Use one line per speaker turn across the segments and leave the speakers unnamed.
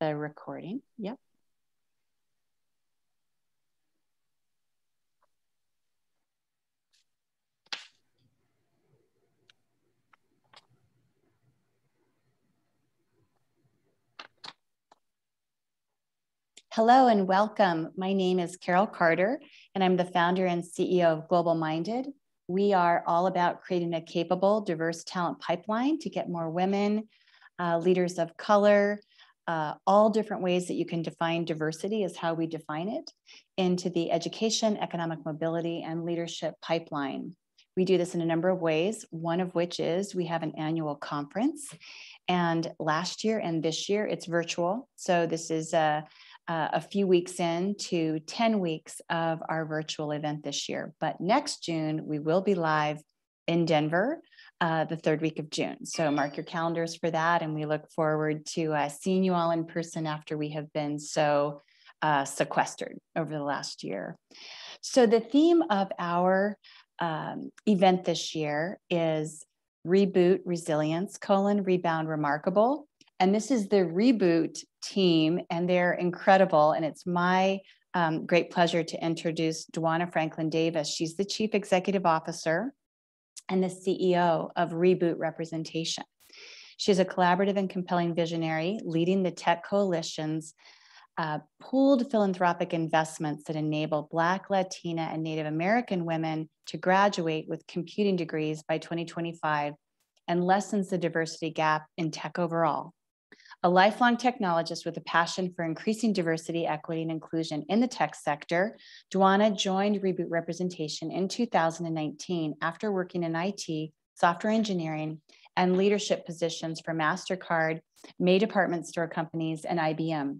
the recording. Yep. Hello and welcome. My name is Carol Carter, and I'm the founder and CEO of GlobalMindED. We are all about creating a capable, diverse talent pipeline to get more women, uh, leaders of color, uh, all different ways that you can define diversity is how we define it into the education, economic mobility, and leadership pipeline. We do this in a number of ways, one of which is we have an annual conference. And last year and this year, it's virtual. So this is a, a few weeks in to 10 weeks of our virtual event this year. But next June, we will be live in Denver uh, the third week of June. So mark your calendars for that. And we look forward to uh, seeing you all in person after we have been so uh, sequestered over the last year. So the theme of our um, event this year is reboot resilience colon rebound remarkable and this is the reboot team and they're incredible and it's my um, great pleasure to introduce Dwana Franklin Davis. She's the Chief Executive Officer and the CEO of Reboot Representation. She's a collaborative and compelling visionary leading the tech coalition's uh, pooled philanthropic investments that enable Black, Latina, and Native American women to graduate with computing degrees by 2025 and lessens the diversity gap in tech overall. A lifelong technologist with a passion for increasing diversity, equity, and inclusion in the tech sector, Dwana joined Reboot Representation in 2019 after working in IT, software engineering, and leadership positions for MasterCard, May department store companies, and IBM.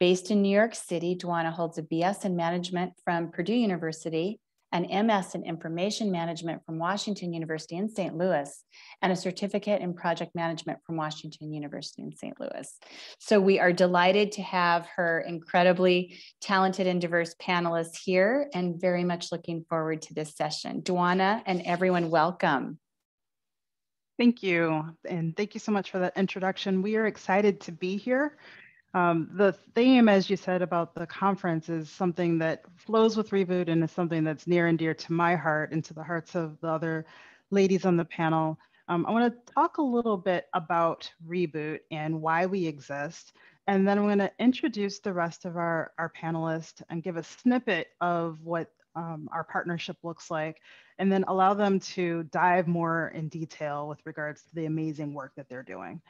Based in New York City, Dwana holds a BS in management from Purdue University an MS in Information Management from Washington University in St. Louis, and a certificate in Project Management from Washington University in St. Louis. So we are delighted to have her incredibly talented and diverse panelists here and very much looking forward to this session. Dwana and everyone, welcome.
Thank you. And thank you so much for that introduction. We are excited to be here. Um, the theme, as you said, about the conference is something that flows with Reboot and is something that's near and dear to my heart and to the hearts of the other ladies on the panel. Um, I want to talk a little bit about Reboot and why we exist. And then I'm going to introduce the rest of our, our panelists and give a snippet of what um, our partnership looks like, and then allow them to dive more in detail with regards to the amazing work that they're doing.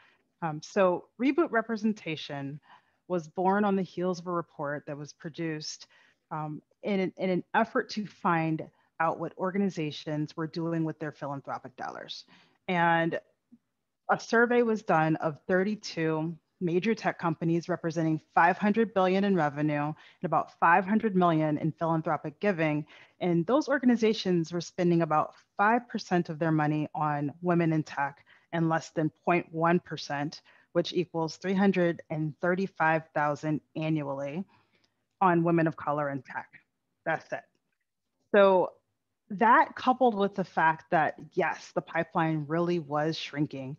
Um, so Reboot Representation was born on the heels of a report that was produced um, in, an, in an effort to find out what organizations were doing with their philanthropic dollars. And a survey was done of 32 major tech companies representing 500 billion in revenue and about 500 million in philanthropic giving and those organizations were spending about 5% of their money on women in tech and less than 0.1%, which equals 335,000 annually on women of color in tech. That's it. So that coupled with the fact that yes, the pipeline really was shrinking.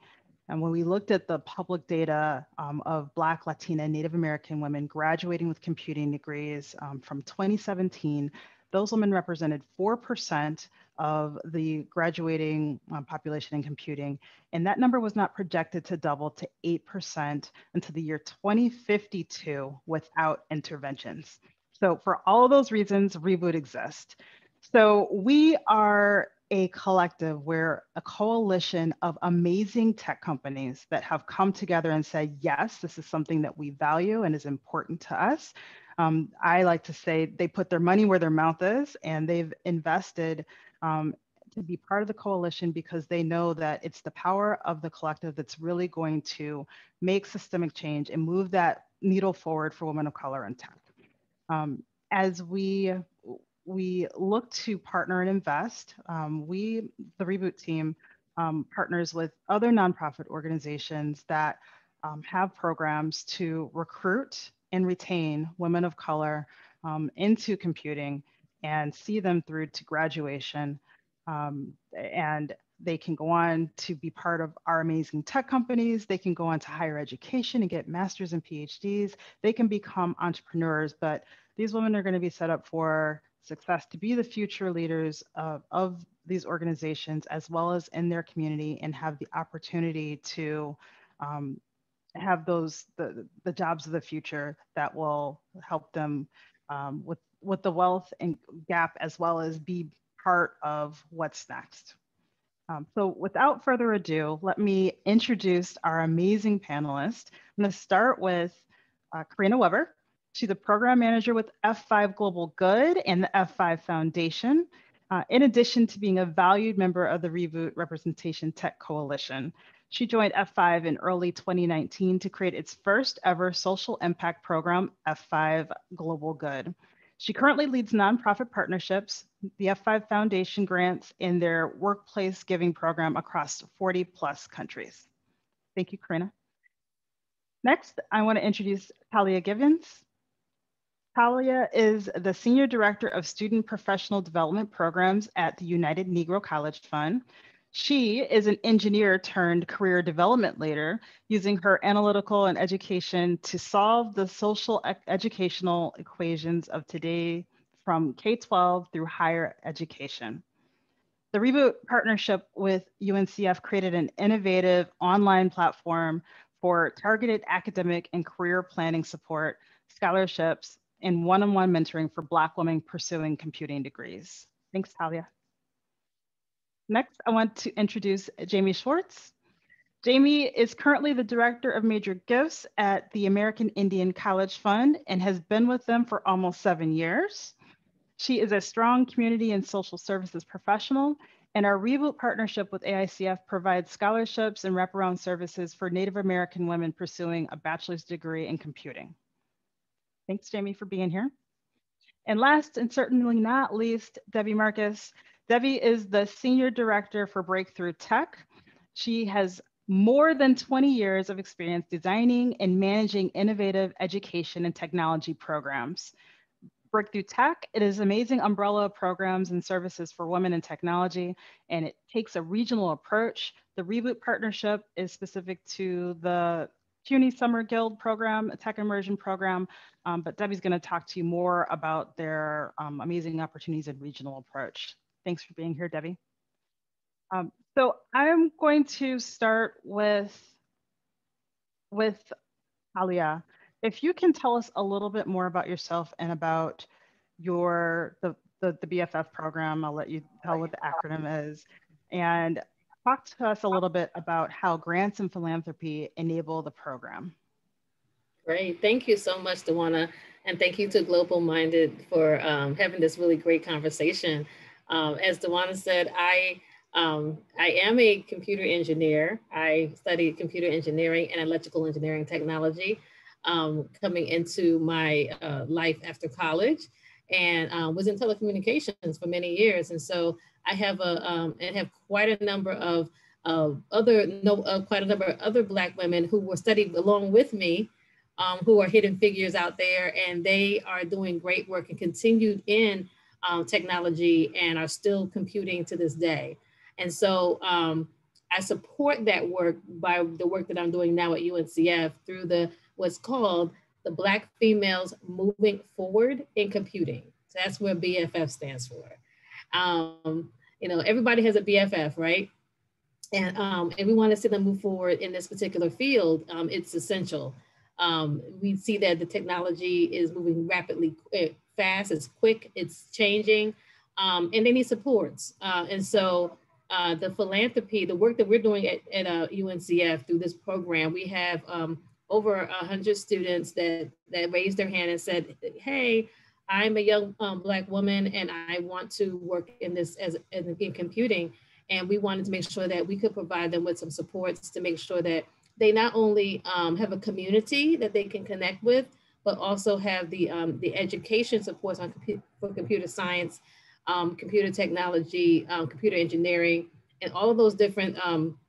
And when we looked at the public data um, of Black, Latina, Native American women graduating with computing degrees um, from 2017 those women represented 4% of the graduating um, population in computing. And that number was not projected to double to 8% until the year 2052 without interventions. So for all of those reasons, Reboot exists. So we are a collective, we're a coalition of amazing tech companies that have come together and said, yes, this is something that we value and is important to us. Um, I like to say they put their money where their mouth is and they've invested um, to be part of the coalition because they know that it's the power of the collective that's really going to make systemic change and move that needle forward for women of color and tech. Um, as we we look to partner and invest, um, we, the Reboot team, um, partners with other nonprofit organizations that um, have programs to recruit and retain women of color um, into computing and see them through to graduation. Um, and they can go on to be part of our amazing tech companies. They can go on to higher education and get masters and PhDs. They can become entrepreneurs, but these women are going to be set up for success to be the future leaders of, of these organizations as well as in their community and have the opportunity to um, have those the, the jobs of the future that will help them um, with with the wealth and gap as well as be part of what's next. Um, so without further ado, let me introduce our amazing panelists. I'm going to start with uh, Carina Weyer. She's a program manager with F5 Global Good and the F5 Foundation, uh, in addition to being a valued member of the Reboot Representation Tech Coalition. She joined F5 in early 2019 to create its first ever social impact program, F5 Global Good. She currently leads nonprofit partnerships, the F5 Foundation grants in their workplace giving program across 40 plus countries. Thank you, Carina. Next, I want to introduce Taliah Givens. Taliah is the Senior Director of Student Professional Development Programs at the United Negro College Fund. She is an engineer turned career development leader using her analytical and education to solve the social e educational equations of today from K-12 through higher education. The Reboot partnership with UNCF created an innovative online platform for targeted academic and career planning support, scholarships, and one-on-one -on -one mentoring for Black women pursuing computing degrees. Thanks, Taliah. Next, I want to introduce Jamie Schwartz. Jamie is currently the Director of Major Gifts at the American Indian College Fund and has been with them for almost seven years. She is a strong community and social services professional, and our Reboot partnership with AICF provides scholarships and wraparound services for Native American women pursuing a bachelor's degree in computing. Thanks, Jamie, for being here. And last and certainly not least, Debbie Marcus. Debbie is the Senior Director for Break Through Tech. She has more than 20 years of experience designing and managing innovative education and technology programs. Break Through Tech, it is amazing umbrella programs and services for women in technology, and it takes a regional approach. The Reboot partnership is specific to the CUNY Summer Guild program, a tech immersion program, um, but Debbie's gonna talk to you more about their um, amazing opportunities and regional approach. Thanks for being here, Debbie. Um, so I'm going to start with, with Taliah. If you can tell us a little bit more about yourself and about your the, the, the BFF program, I'll let you tell what the acronym is. And talk to us a little bit about how grants and philanthropy enable the program.
Great. Thank you so much, Dwana. And thank you to GlobalMindED for um, having this really great conversation. Um, as Dwana said, I um, I am a computer engineer. I studied computer engineering and electrical engineering technology um, coming into my uh, life after college and uh, was in telecommunications for many years. And so I have a um, and have quite a number of uh, other no uh, quite a number of other Black women who were studied along with me, um, who are hidden figures out there, and they are doing great work and continued in um, technology and are still computing to this day. And so um, I support that work by the work that I'm doing now at UNCF through the what's called the Black Females Moving Forward in Computing. So that's where BFF stands for. Um, you know, everybody has a BFF, right? And, um, we want to see them move forward in this particular field. Um, it's essential. Um, we see that the technology is moving rapidly eh, fast, it's quick, it's changing, um, and they need supports. Uh, and so uh, the philanthropy, the work that we're doing at, at uh, UNCF through this program, we have um, over 100 students that, that raised their hand and said, hey, I'm a young um, Black woman and I want to work in this as, as in computing. And we wanted to make sure that we could provide them with some supports to make sure that they not only um, have a community that they can connect with, but also have the, um, the education supports on compu for computer science, um, computer technology, um, computer engineering, and all of those different um,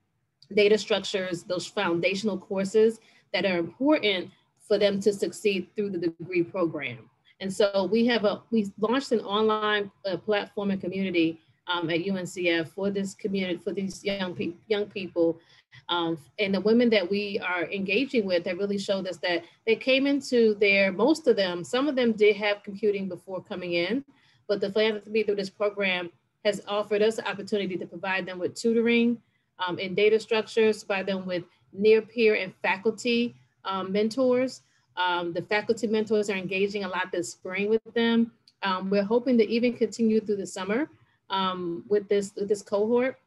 data structures, those foundational courses that are important for them to succeed through the degree program. And so we have a, we launched an online uh, platform and community um, at UNCF for this community, for these young, pe- young people. Um, and the women that we are engaging with that really showed us that they came into their, most of them, some of them did have computing before coming in, but the philanthropy through this program has offered us the opportunity to provide them with tutoring um, and data structures, provide them with near peer and faculty um, mentors. Um, the faculty mentors are engaging a lot this spring with them. Um, we're hoping to even continue through the summer um, with this with this cohort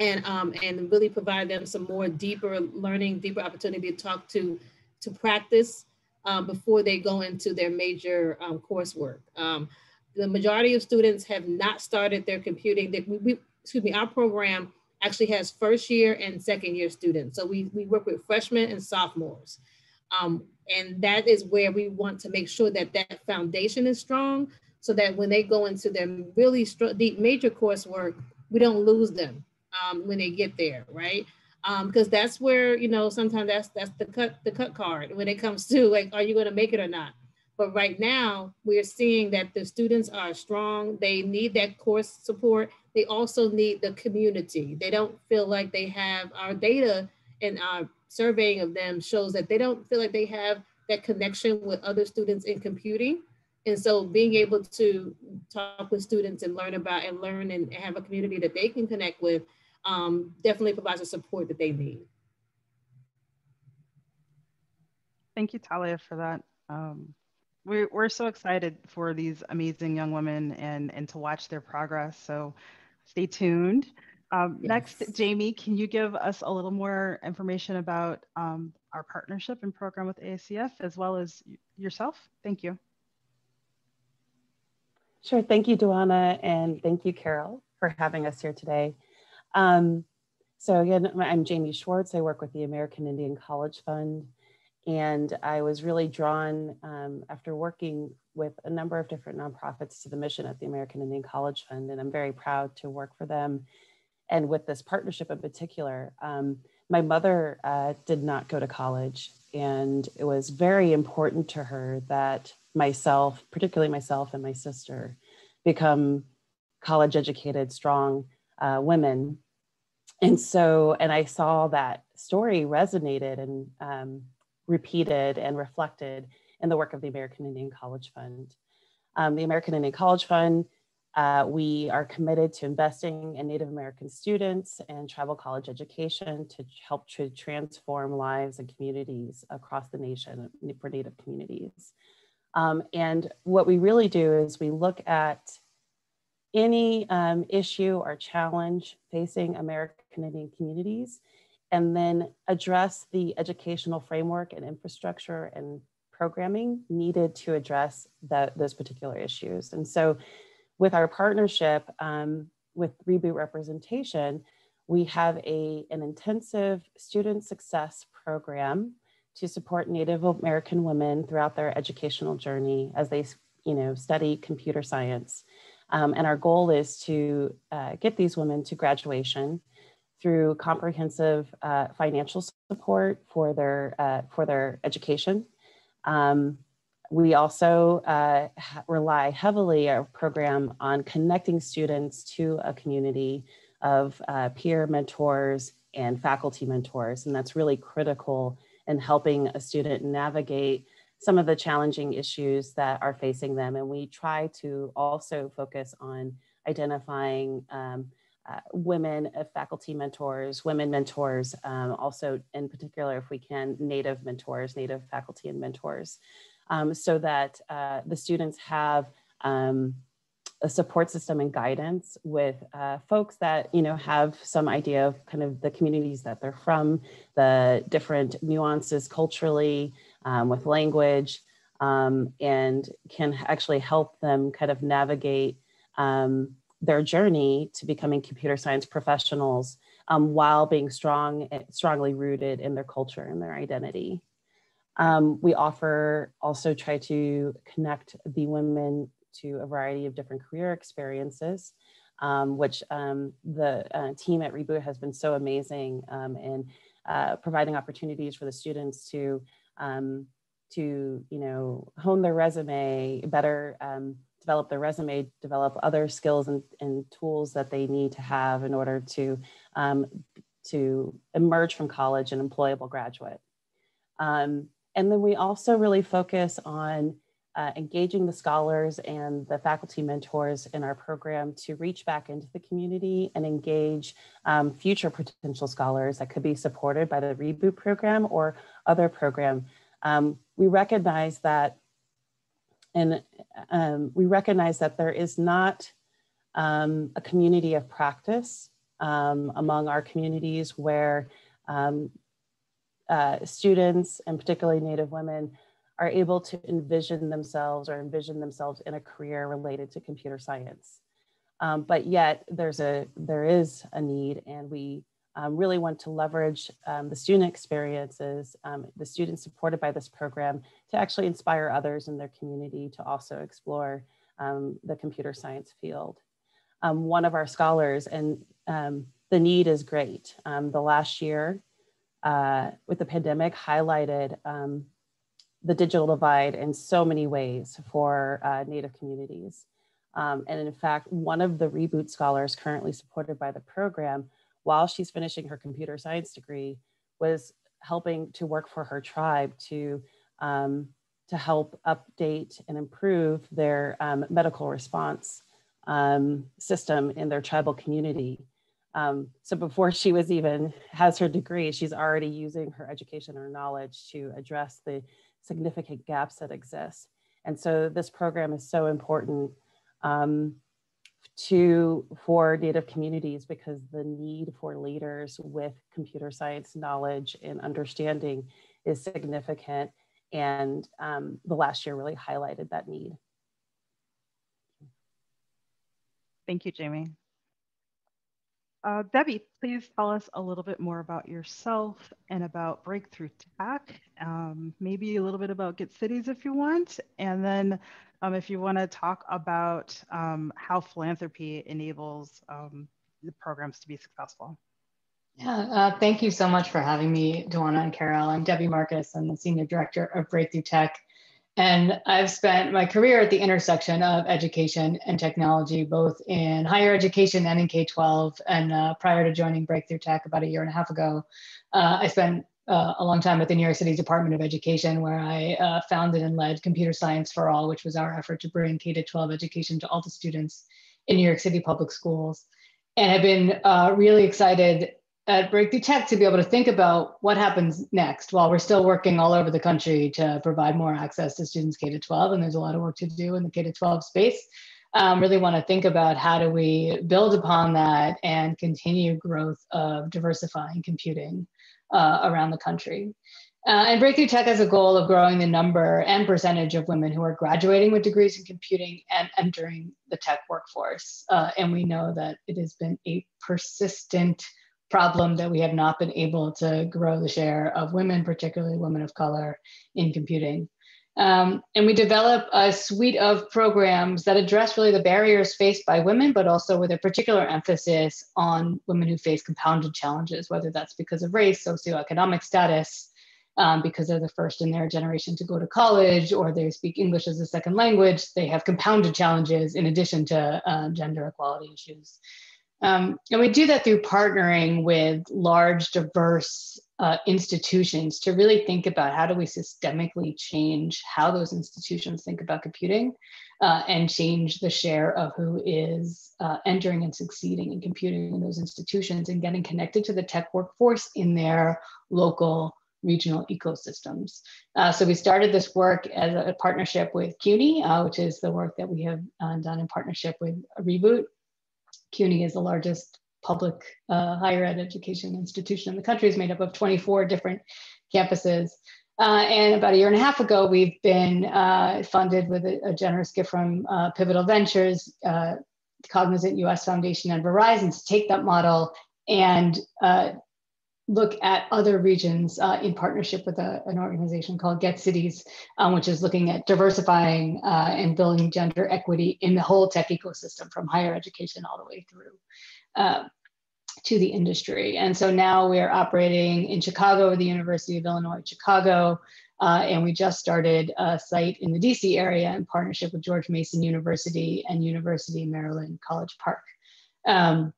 and um, and really provide them some more deeper learning, deeper opportunity to talk to to practice um, before they go into their major um, coursework. Um, the majority of students have not started their computing. They, we, we, excuse me, our program actually has first year and second year students. So we, we work with freshmen and sophomores. Um, and that is where we want to make sure that that foundation is strong so that when they go into their really deep major coursework, we don't lose them um, when they get there, right? Because um, that's where you know sometimes that's that's the cut the cut card when it comes to like, are you going to make it or not? But right now, we're seeing that the students are strong. They need that course support. They also need the community. They don't feel like they have our data and our surveying of them shows that they don't feel like they have that connection with other students in computing. And so being able to talk with students and learn about and learn and have a community that they can connect with um, definitely provides the support that they need.
Thank you, Taliah, for that. Um, we're, we're so excited for these amazing young women and, and to watch their progress. So stay tuned. Um, yes. Next, Jamie, can you give us a little more information about um, our partnership and program with ASCF as well as yourself? Thank you.
Sure. Thank you, Dwana, and thank you, Carol, for having us here today. Um, so again, I'm Jamie Schwartz. I work with the American Indian College Fund. And I was really drawn um, after working with a number of different nonprofits to the mission at the American Indian College Fund. And I'm very proud to work for them. And with this partnership in particular, um, my mother uh, did not go to college. And it was very important to her that myself, particularly myself and my sister, become college educated, strong uh, women. And so, and I saw that story resonated and um, repeated and reflected in the work of the American Indian College Fund. Um, the American Indian College Fund, uh, we are committed to investing in Native American students and tribal college education to help to transform lives and communities across the nation for Native communities. Um, and what we really do is we look at any um, issue or challenge facing American Indian communities and then address the educational framework and infrastructure and programming needed to address that, those particular issues. And so with our partnership um, with Reboot Representation, we have a, an intensive student success program to support Native American women throughout their educational journey as they you know, study computer science. Um, and our goal is to uh, get these women to graduation through comprehensive uh, financial support for their, uh, for their education. Um, we also uh, rely heavily our program on connecting students to a community of uh, peer mentors and faculty mentors. And that's really critical in helping a student navigate some of the challenging issues that are facing them. And we try to also focus on identifying um, uh, women uh, faculty mentors, women mentors, um, also in particular, if we can, Native mentors, Native faculty and mentors, um, so that uh, the students have um, a support system and guidance with uh, folks that you know have some idea of kind of the communities that they're from, the different nuances culturally um, with language, um, and can actually help them kind of navigate um, their journey to becoming computer science professionals um, while being strong, strongly rooted in their culture and their identity. Um, we offer also try to connect the women to a variety of different career experiences, um, which um, the uh, team at Reboot has been so amazing um, in uh, providing opportunities for the students to um, to you know hone their resume better develop their resume, develop other skills and, and tools that they need to have in order to, um, to emerge from college an employable graduate. Um, and then we also really focus on uh, engaging the scholars and the faculty mentors in our program to reach back into the community and engage um, future potential scholars that could be supported by the Reboot program or other program. Um, we recognize that and um, we recognize that there is not um, a community of practice um, among our communities where um, uh, students and particularly Native women are able to envision themselves or envision themselves in a career related to computer science. Um, but yet there's a, there is a need and we um, really want to leverage um, the student experiences, um, the students supported by this program to actually inspire others in their community to also explore um, the computer science field. Um, one of our scholars, and the need is great. the last year uh, with the pandemic highlighted the digital divide in so many ways for uh, Native communities. Um, and in fact, one of the Reboot scholars currently supported by the program, while she's finishing her computer science degree, was helping to work for her tribe to, um, to help update and improve their um, medical response um, system in their tribal community. Um, so before she was even has her degree, she's already using her education or knowledge to address the significant gaps that exist. And so this program is so important um, to for Native communities because the need for leaders with computer science knowledge and understanding is significant. And um, the last year really highlighted that need.
Thank you, Jamie. Uh, Debbie, please tell us a little bit more about yourself and about Break Through Tech. Um, maybe a little bit about Get Cities if you want. And then um, if you want to talk about um, how philanthropy enables um, the programs to be successful.
Yeah, uh, thank you so much for having me, Dwana and Carol. I'm Debbie Marcus. I'm the Senior Director of Break Through Tech. And I've spent my career at the intersection of education and technology, both in higher education and in K 12. And uh, prior to joining Break Through Tech about a year and a half ago, uh, I spent uh, a long time at the New York City Department of Education, where I uh, founded and led Computer Science for All, which was our effort to bring K 12 education to all the students in New York City public schools. And I've been uh, really excited at Break Through Tech to be able to think about what happens next while we're still working all over the country to provide more access to students K to 12. And there's a lot of work to do in the K to 12 space. Um, really want to think about how do we build upon that and continue growth of diversifying computing uh, around the country. Uh, and Break Through Tech has a goal of growing the number and percentage of women who are graduating with degrees in computing and entering the tech workforce. Uh, and we know that it has been a persistent problem that we have not been able to grow the share of women, particularly women of color, in computing. Um, and we develop a suite of programs that address really the barriers faced by women, but also with a particular emphasis on women who face compounded challenges, whether that's because of race, socioeconomic status, um, because they're the first in their generation to go to college or they speak English as a second language. They have compounded challenges in addition to uh, gender equality issues. Um, and we do that through partnering with large, diverse uh, institutions to really think about how do we systemically change how those institutions think about computing uh, and change the share of who is uh, entering and succeeding in computing in those institutions and getting connected to the tech workforce in their local regional ecosystems. Uh, so we started this work as a partnership with CUNY, uh, which is the work that we have uh, done in partnership with Reboot CUNY is the largest public uh, higher ed education institution in the country. is made up of 24 different campuses. Uh, and about a year and a half ago, we've been uh, funded with a, a, generous gift from uh, Pivotal Ventures, uh, Cognizant US Foundation, and Verizon to take that model and uh, look at other regions uh, in partnership with a, an organization called Get Cities, um, which is looking at diversifying and building gender equity in the whole tech ecosystem from higher education all the way through uh, to the industry. And so now we are operating in Chicago the University of Illinois Chicago, Uh, and we just started a site in the DC area in partnership with George Mason University and University Maryland College Park. Um,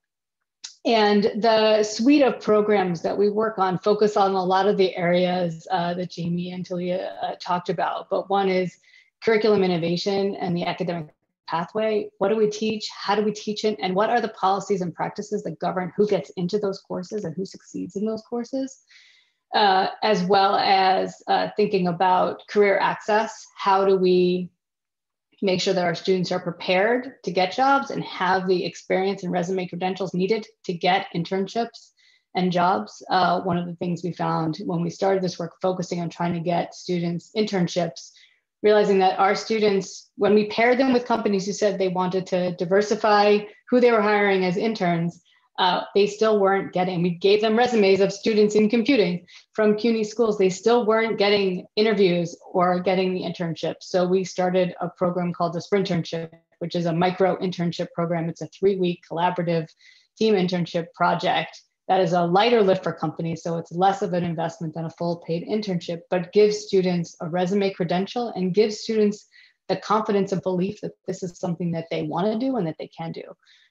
and the suite of programs that we work on focus on a lot of the areas uh, that Jamie and Taliah uh, talked about. But one is curriculum innovation and the academic pathway. What do we teach? How do we teach it? And what are the policies and practices that govern who gets into those courses and who succeeds in those courses? Uh, as well as uh, thinking about career access. How do we make sure that our students are prepared to get jobs and have the experience and resume credentials needed to get internships and jobs. Uh, one of the things we found when we started this work focusing on trying to get students internships, realizing that our students, when we paired them with companies who said they wanted to diversify who they were hiring as interns, uh, they still weren't getting, we gave them resumes of students in computing from CUNY schools. They still weren't getting interviews or getting the internship. So we started a program called the Sprint Internship, which is a micro internship program. It's a three week collaborative team internship project that is a lighter lift for companies. So it's less of an investment than a full paid internship, but gives students a resume credential and gives students the confidence and belief that this is something that they want to do and that they can do.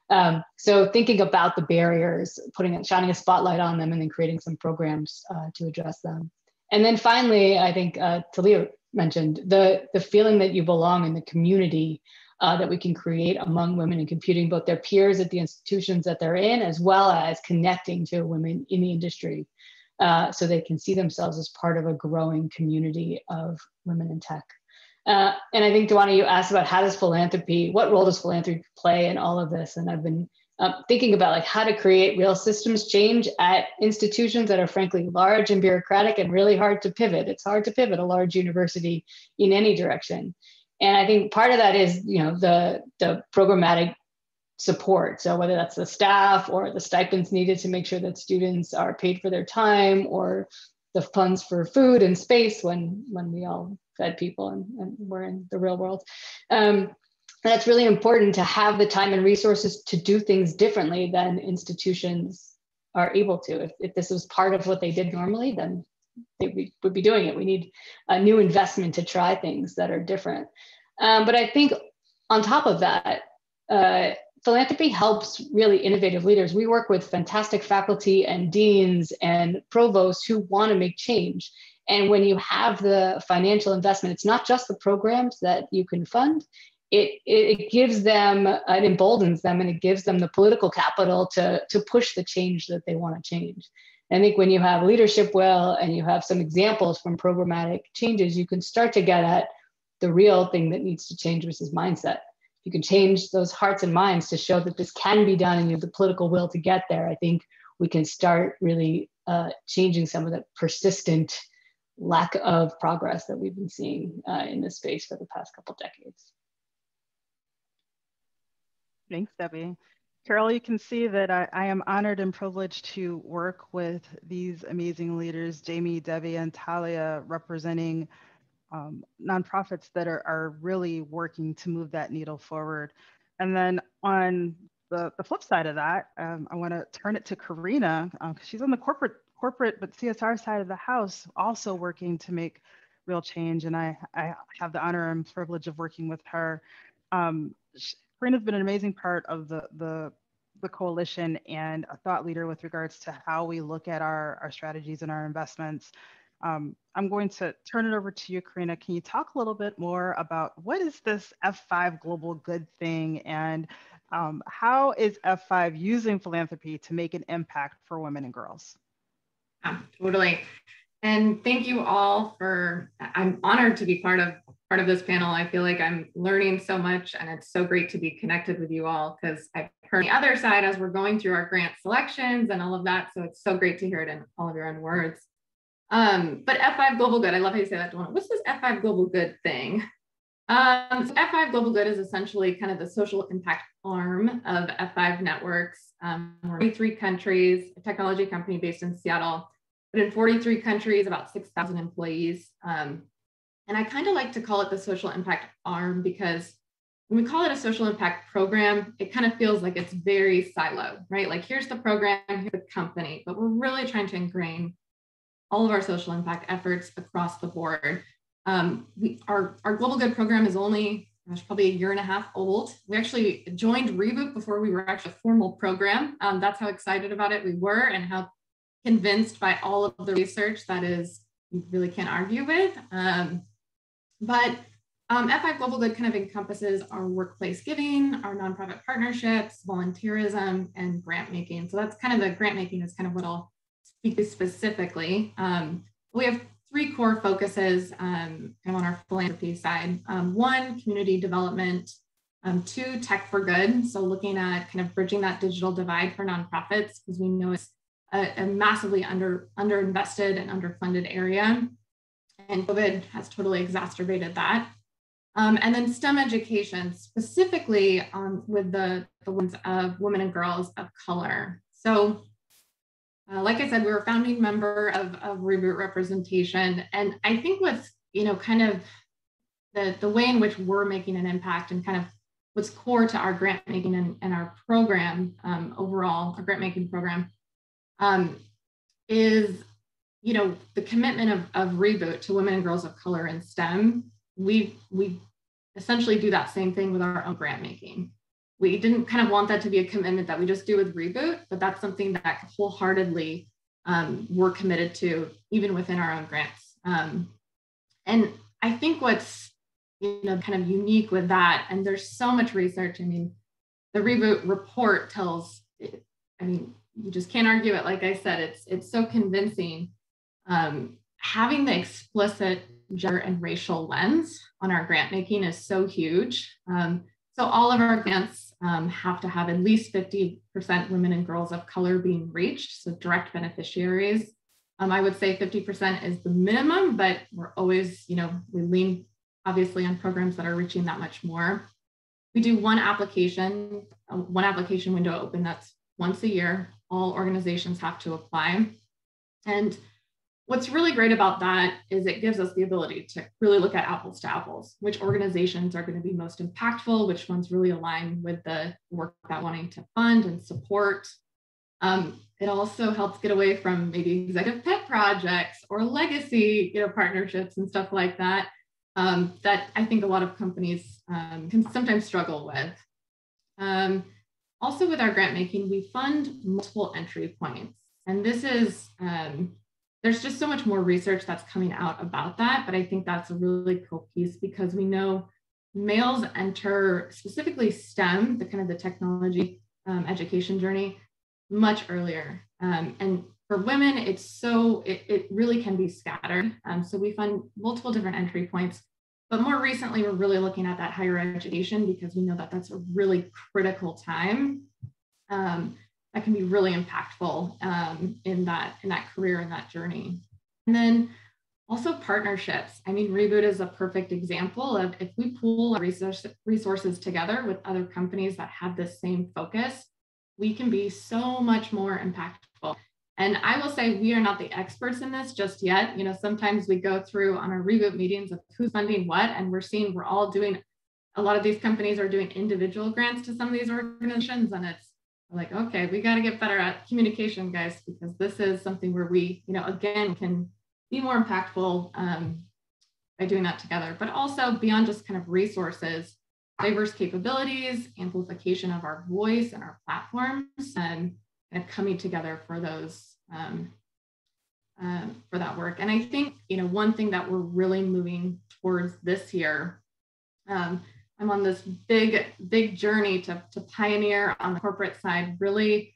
Um, so thinking about the barriers, putting shining a spotlight on them, and then creating some programs uh, to address them. And then finally, I think uh, Taliah mentioned the the feeling that you belong in the community uh, that we can create among women in computing, both their peers at the institutions that they're in, as well as connecting to women in the industry, uh, so they can see themselves as part of a growing community of women in tech. Uh, and I think, Dwana, you asked about how does philanthropy, what role does philanthropy play in all of this? And I've been uh, thinking about like how to create real systems change at institutions that are frankly large and bureaucratic and really hard to pivot. It's hard to pivot a large university in any direction. And I think part of that is, you know, the, the programmatic support. So whether that's the staff or the stipends needed to make sure that students are paid for their time or the funds for food and space when when we all fed people and, and we're in the real world. Um, that's really important to have the time and resources to do things differently than institutions are able to. If, if this was part of what they did normally, then they would be doing it. We need a new investment to try things that are different. Um, but I think on top of that, uh, philanthropy helps really innovative leaders. We work with fantastic faculty and deans and provosts who want to make change. And when you have the financial investment, it's not just the programs that you can fund. It, it gives them, it emboldens them, and it gives them the political capital to, to push the change that they want to change. I think when you have leadership well and you have some examples from programmatic changes, you can start to get at the real thing that needs to change, which is mindset you can change those hearts and minds to show that this can be done and you have the political will to get there, I think we can start really uh, changing some of the persistent lack of progress that we've been seeing uh, in this space for the past couple decades.
Thanks, Debbie. Carol, you can see that I, I, am honored and privileged to work with these amazing leaders, Jamie, Debbie, and Taliah, representing um, nonprofits that are, are really working to move that needle forward. And then on the, the flip side of that, um, I want to turn it to Carina because um, she's on the corporate corporate but CSR side of the house, also working to make real change. And I, I have the honor and privilege of working with her. Um, Carina's been an amazing part of the the the coalition and a thought leader with regards to how we look at our, our strategies and our investments um, I'm going to turn it over to you, Carina. Can you talk a little bit more about what is this F5 Global Good thing and um, how is F5 using philanthropy to make an impact for women and girls?
Yeah, totally. And thank you all for, I'm honored to be part of part of this panel. I feel like I'm learning so much and it's so great to be connected with you all because I've heard the other side as we're going through our grant selections and all of that. So it's so great to hear it in all of your own words. Um, but F5 Global Good, I love how you say that, Dwana. What's this F5 Global Good thing? Um, so F5 Global Good is essentially kind of the social impact arm of F5 Networks. Um, we're in three countries, a technology company based in Seattle, but in 43 countries, about 6,000 employees. Um, and I kind of like to call it the social impact arm because when we call it a social impact program, it kind of feels like it's very silo, right? Like here's the program, here's the company, but we're really trying to ingrain all of our social impact efforts across the board. Um, we, our, our Global Good program is only gosh, probably a year and a half old. We actually joined Reboot before we were actually a formal program. Um, that's how excited about it we were and how convinced by all of the research that is you really can't argue with. Um, but um, F5 Global Good kind of encompasses our workplace giving, our nonprofit partnerships, volunteerism, and grant making. So that's kind of the grant making is kind of what I'll speak specifically. Um, we have three core focuses um, kind of on our philanthropy side. Um, one, community development. Um, two, tech for good. So looking at kind of bridging that digital divide for nonprofits because we know it's a, a massively under underinvested and underfunded area. And COVID has totally exacerbated that. Um, and then STEM education, specifically um, with the, the ones of women and girls of color. So, uh, like I said, we're a founding member of, of Reboot Representation. And I think what's, you know, kind of the, the way in which we're making an impact and kind of what's core to our grant making and, and our program um, overall, our grant making program, um, is, you know, the commitment of, of Reboot to women and girls of color in STEM we we essentially do that same thing with our own grant making. We didn't kind of want that to be a commitment that we just do with Reboot, but that's something that wholeheartedly um, we're committed to, even within our own grants. Um, and I think what's you know kind of unique with that, and there's so much research. I mean, the Reboot report tells. I mean, you just can't argue it. Like I said, it's it's so convincing. Um, having the explicit gender and racial lens on our grant making is so huge. Um, so all of our grants um, have to have at least 50% women and girls of color being reached, so direct beneficiaries. Um, I would say 50% is the minimum, but we're always, you know, we lean obviously on programs that are reaching that much more. We do one application, one application window open that's once a year. All organizations have to apply. And What's really great about that is it gives us the ability to really look at apples to apples, which organizations are going to be most impactful, which ones really align with the work that wanting to fund and support. Um, it also helps get away from maybe executive pet projects or legacy you know, partnerships and stuff like that, um, that I think a lot of companies um, can sometimes struggle with. Um, also with our grant making, we fund multiple entry points. And this is um, there's just so much more research that's coming out about that. But I think that's a really cool piece because we know males enter specifically STEM, the kind of the technology um, education journey, much earlier. Um, and for women, it's so, it, it really can be scattered. Um, so we fund multiple different entry points. But more recently, we're really looking at that higher education because we know that that's a really critical time. Um, that can be really impactful um, in that in that career and that journey. And then also partnerships. I mean, Reboot is a perfect example of if we pool resource, resources together with other companies that have the same focus, we can be so much more impactful. And I will say we are not the experts in this just yet. You know, sometimes we go through on our reboot meetings of who's funding what, and we're seeing we're all doing. A lot of these companies are doing individual grants to some of these organizations, and it's like, okay, we got to get better at communication, guys, because this is something where we, you know, again, can be more impactful um, by doing that together, but also beyond just kind of resources, diverse capabilities, amplification of our voice and our platforms, and of coming together for those um, um, for that work. And I think, you know, one thing that we're really moving towards this year um, I'm on this big, big journey to, to pioneer on the corporate side, really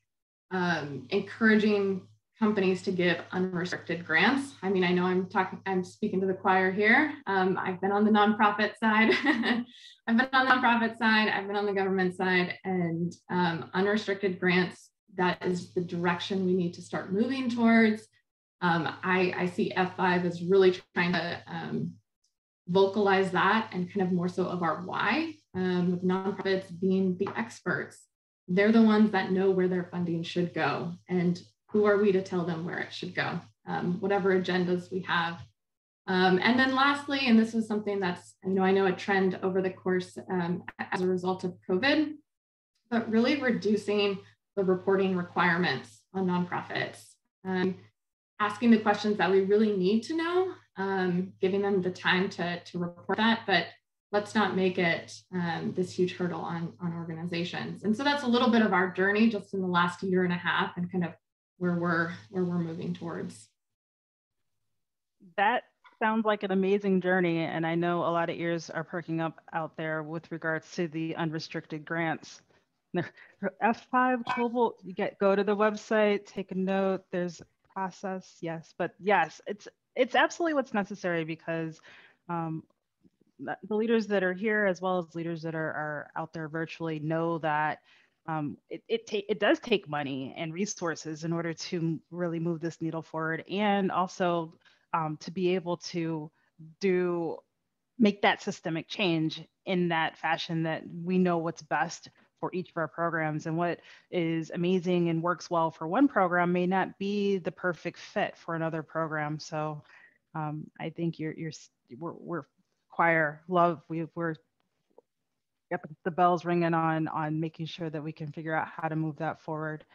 um, encouraging companies to give unrestricted grants. I mean, I know I'm talking, I'm speaking to the choir here. Um, I've been on the nonprofit side. I've been on the nonprofit side. I've been on the government side and um, unrestricted grants. That is the direction we need to start moving towards. Um, I, I, see F5 as really trying to um, vocalize that and kind of more so of our why, um, with nonprofits being the experts. They're the ones that know where their funding should go. And who are we to tell them where it should go, um, whatever agendas we have. Um, and then lastly, and this is something that's, you know, I know a trend over the course um, as a result of COVID, but really reducing the reporting requirements on nonprofits. Um, asking the questions that we really need to know, um, giving them the time to, to report that, but let's not make it um, this huge hurdle on, on organizations. And so that's a little bit of our journey just in the last year and a half and kind of where we're where we're moving towards.
That sounds like an amazing journey. And I know a lot of ears are perking up out there with regards to the unrestricted grants. F5 Global, you get go to the website, take a note. There's process, yes, but yes, it's it's absolutely what's necessary because um, the leaders that are here, as well as leaders that are, are out there virtually, know that um, it it, ta- it does take money and resources in order to really move this needle forward, and also um, to be able to do make that systemic change in that fashion that we know what's best for each of our programs. And what is amazing and works well for one program may not be the perfect fit for another program. So um, i think you're you're we're, we're choir love. We, we're the bells ringing on on making sure that we can figure out how to move that forward.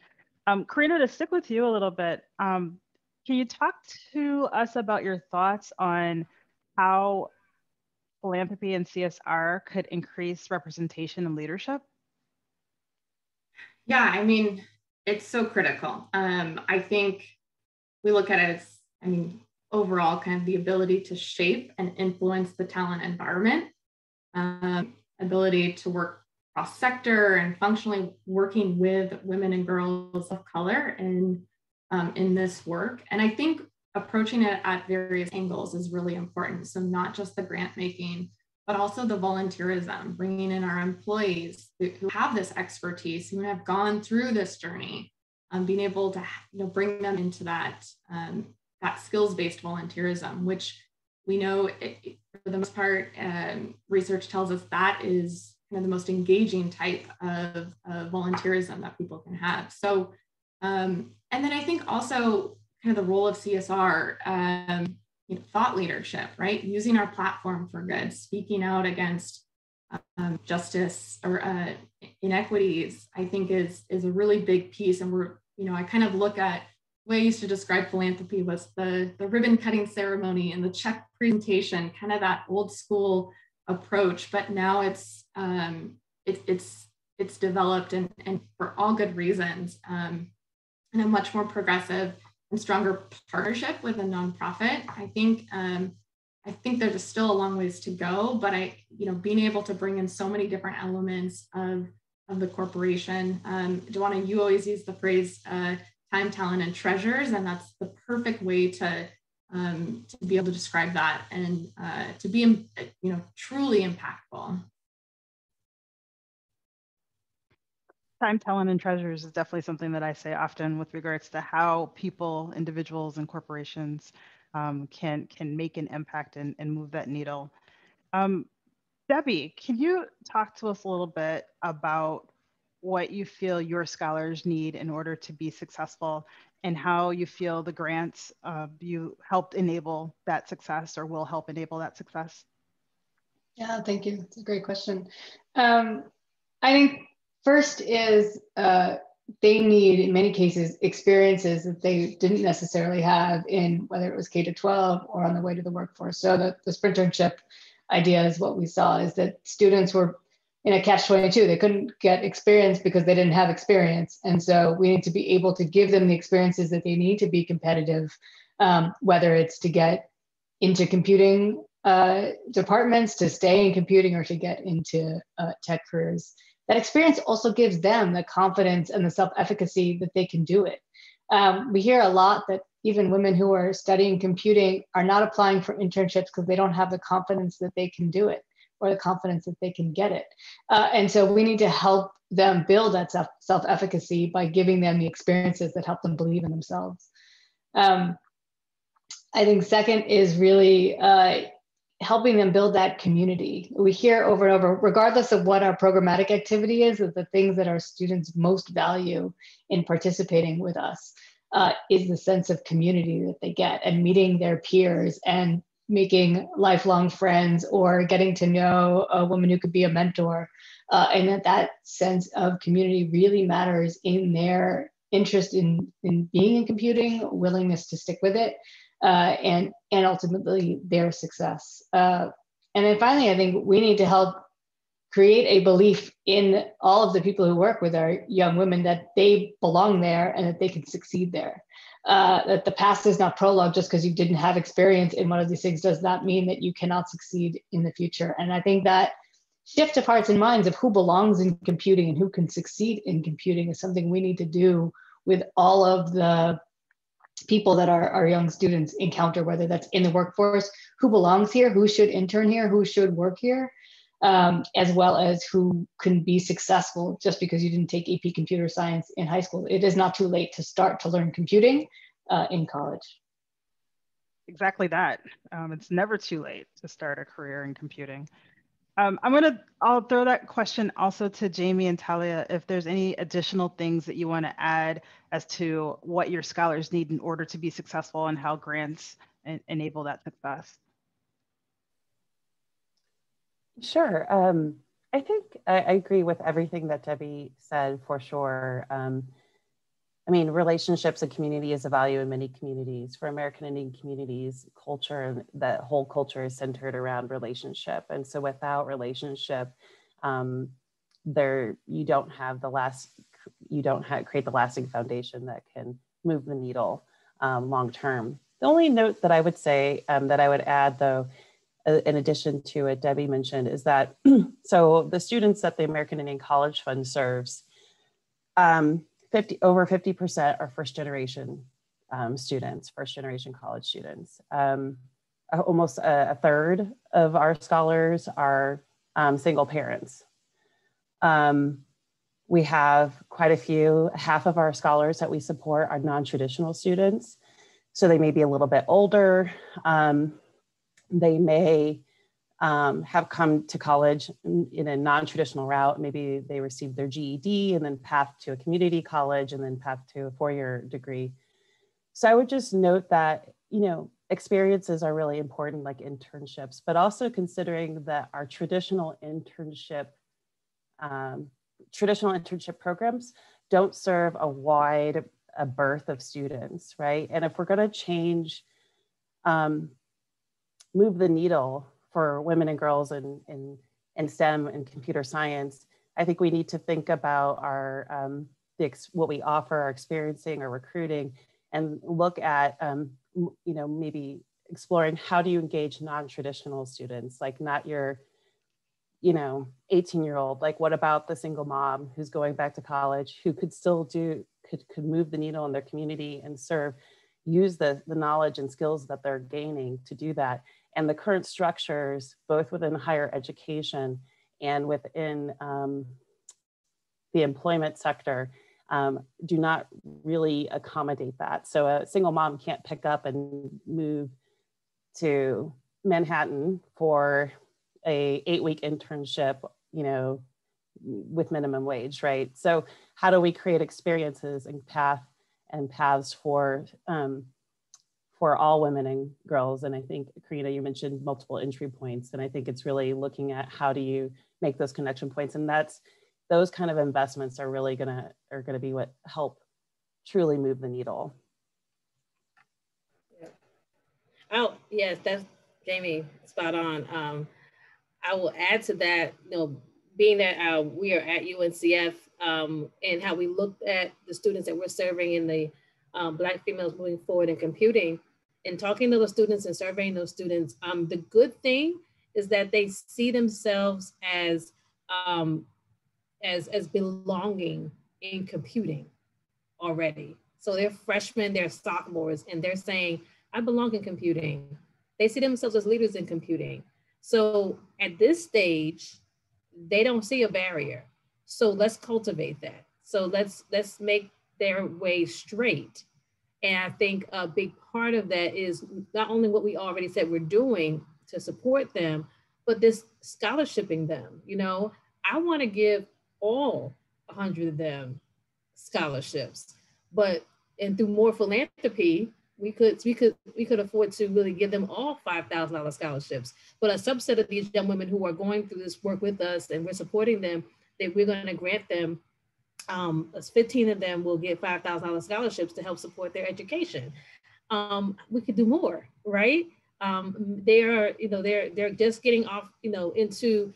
Um, Carina to stick with you a little bit um, can you talk to us about your thoughts on how philanthropy and CSR could increase representation and leadership?
Yeah, I mean, it's so critical. Um, I think we look at it as, I mean, overall, kind of the ability to shape and influence the talent environment, um, ability to work cross sector and functionally working with women and girls of color and um, in this work. And I think approaching it at various angles is really important. So, not just the grant making, but also the volunteerism, bringing in our employees who, have this expertise, who have gone through this journey, um, being able to you know, bring them into that, um, that skills based volunteerism, which we know it, for the most part, um, research tells us that is kind of the most engaging type of, of volunteerism that people can have. So, um, and then I think also kind of the role of CSR, um, thought leadership, right? Using our platform for good, speaking out against um, justice or uh, inequities, I think is is a really big piece. And we're, you know, I kind of look at the way I used to describe philanthropy was the the ribbon cutting ceremony and the check presentation, kind of that old school approach. But now it's um, it, it's it's developed and, and for all good reasons. Um, and a much more progressive stronger partnership with a nonprofit. I think um, I think there's still a long ways to go, but I, you know, being able to bring in so many different elements of of the corporation. Um, Dwana, you always use the phrase uh, time, talent, and treasures, and that's the perfect way to um, to be able to describe that and uh, to be, you know, truly impactful.
Time, talent, and treasures is definitely something that I say often with regards to how people, individuals, and corporations um, can can make an impact and, and move that needle. Um, Debbie, can you talk to us a little bit about what you feel your scholars need in order to be successful and how you feel the grants uh, you helped enable that success or will help enable that success?
Yeah, thank you. It's a great question. Um, I think First is uh, they need, in many cases, experiences that they didn't necessarily have in whether it was K to 12 or on the way to the workforce. So the, the Sprinternship idea is what we saw is that students were in a catch 22. They couldn't get experience because they didn't have experience. And so we need to be able to give them the experiences that they need to be competitive, um, whether it's to get into computing uh, departments, to stay in computing, or to get into uh, tech careers that experience also gives them the confidence and the self efficacy that they can do it. Um, we hear a lot that even women who are studying computing are not applying for internships because they don't have the confidence that they can do it or the confidence that they can get it. Uh, and so we need to help them build that self efficacy by giving them the experiences that help them believe in themselves. Um, I think second is really uh, helping them build that community. We hear over and over, regardless of what our programmatic activity is, that the things that our students most value in participating with us uh, is the sense of community that they get and meeting their peers and making lifelong friends or getting to know a woman who could be a mentor. Uh, and that that sense of community really matters in their interest in, in being in computing, willingness to stick with it, uh, and, and ultimately their success. Uh, and then finally, I think we need to help create a belief in all of the people who work with our young women that they belong there and that they can succeed there. Uh, that the past is not prologue just because you didn't have experience in one of these things does not mean that you cannot succeed in the future. And I think that shift of hearts and minds of who belongs in computing and who can succeed in computing is something we need to do with all of the people that our, our young students encounter, whether that's in the workforce, who belongs here, who should intern here, who should work here, um, as well as who can be successful just because you didn't take AP computer science in high school. It is not too late to start to learn computing uh, in college.
Exactly that. Um, it's never too late to start a career in computing. Um, I'm gonna, I'll throw that question also to Jamie and Taliah, if there's any additional things that you wanna add as to what your scholars need in order to be successful and how grants en enable that success.
Sure. Um, I think I, I, agree with everything that Debbie said for sure. Um, I mean, relationships and community is a value in many communities. For American Indian communities, culture, and that whole culture is centered around relationship. And so without relationship, um, there you don't have the last, you don't have, create the lasting foundation that can move the needle um, long term. The only note that I would say um, that I would add though, uh, in addition to what Debbie mentioned, is that so the students that the American Indian College Fund serves, um, 50 over 50% are first generation um, students, first generation college students. Um, almost a, a, third of our scholars are um, single parents. Um, we have quite a few, half of our scholars that we support are non-traditional students. So they may be a little bit older. Um, they may um, have come to college in, a non-traditional route. Maybe they received their GED and then path to a community college and then path to a four-year degree. So I would just note that, you know, experiences are really important like internships, but also considering that our traditional internship, um, traditional internship programs don't serve a wide a berth of students, right? And if we're gonna change, um, move the needle for women and girls in, in, in STEM and computer science, I think we need to think about our um, what we offer, our experiencing, our recruiting, and look at um, you know maybe exploring how do you engage non-traditional students, like not your you know 18 year old like what about the single mom who's going back to college who could still do could could move the needle in their community and serve use the the knowledge and skills that they're gaining to do that and the current structures, both within higher education and within um, the employment sector, um, do not really accommodate that. So a single mom can't pick up and move to Manhattan for a eight week internship, you know, with minimum wage, right? So how do we create experiences and path and paths for um, for all women and girls. And I think, Carina, you mentioned multiple entry points. And I think it's really looking at how do you make those connection points. And that's those kind of investments are really gonna are gonna be what help truly move the needle.
Oh, yes, that's Jamie, spot on. Um, I will add to that, you know, being that uh, we are at UNCF um, and how we looked at the students that we're serving in the um, Black females moving forward in computing, and talking to those students and surveying those students, um, the good thing is that they see themselves as um, as as belonging in computing already. So they're freshmen, they're sophomores, and they're saying, "I belong in computing." They see themselves as leaders in computing. So at this stage, they don't see a barrier. So let's cultivate that. So let's let's make their way straight and I think a big part of that is not only what we already said we're doing to support them, but this scholarshiping them. You know, I want to give all 100 of them scholarships, but and through more philanthropy, we could we could we could afford to really give them all five thousand dollars scholarships. But a subset of these young women who are going through this work with us and we're supporting them, that we're going to grant them um, 15 of them will get $5,000 scholarships to help support their education. Um, we could do more, right? Um, they are, you know, they're they're just getting off, you know, into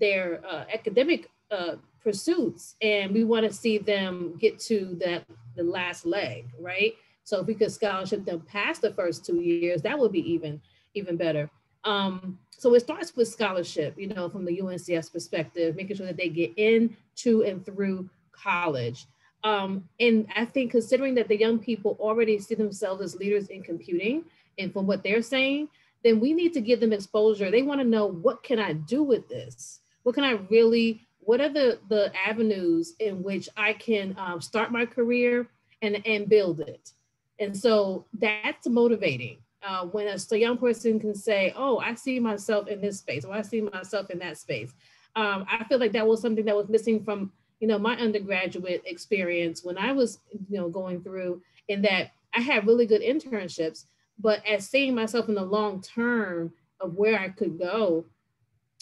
their uh, academic uh, pursuits, and we want to see them get to that the last leg, right? So if we could scholarship them past the first two years, that would be even even better. Um, so it starts with scholarship, you know, from the UNCF perspective, making sure that they get into and through college. Um, and I think considering that the young people already see themselves as leaders in computing, and from what they're saying, then we need to give them exposure. They want to know what can I do with this? What can I really, what are the, the avenues in which I can um, start my career and, and build it? And so that's motivating. Uh, when a, a, young person can say, oh, I see myself in this space, or I see myself in that space. Um, I feel like that was something that was missing from, you know, my undergraduate experience when I was, you know, going through in that I had really good internships, but as seeing myself in the long term of where I could go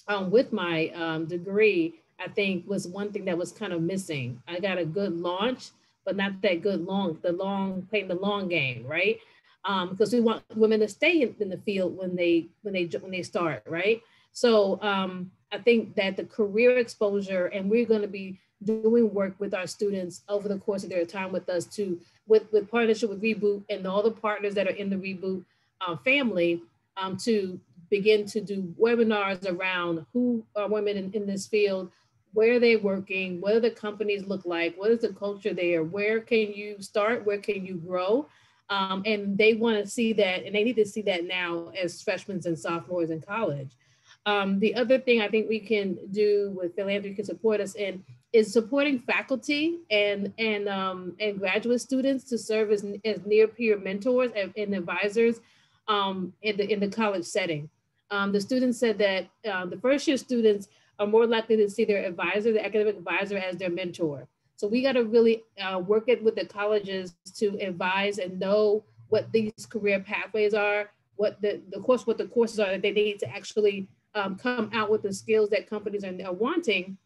um, with my um, degree, I think was one thing that was kind of missing. I got a good launch, but not that good long, the long, playing the long game, right? Um, because we want women to stay in, in, the field when they when they when they start, right? So um, I think that the career exposure, and we're going to be doing work with our students over the course of their time with us to with, with partnership with Reboot and all the partners that are in the Reboot uh, family um, to begin to do webinars around who are women in, in this field, where are they working, what do the companies look like, what is the culture there, where can you start, where can you grow? Um, and they want to see that, and they need to see that now as freshmen and sophomores in college. Um, the other thing I think we can do with philanthropy can support us in is supporting faculty and and um, and graduate students to serve as, as near peer mentors and, and advisors um, in the in the college setting. Um, the students said that uh, the first year students are more likely to see their advisor, the academic advisor, as their mentor. So we got to really uh, work it with the colleges to advise and know what these career pathways are, what the, the course, what the courses are that they need to actually um, come out with the skills that companies are, are wanting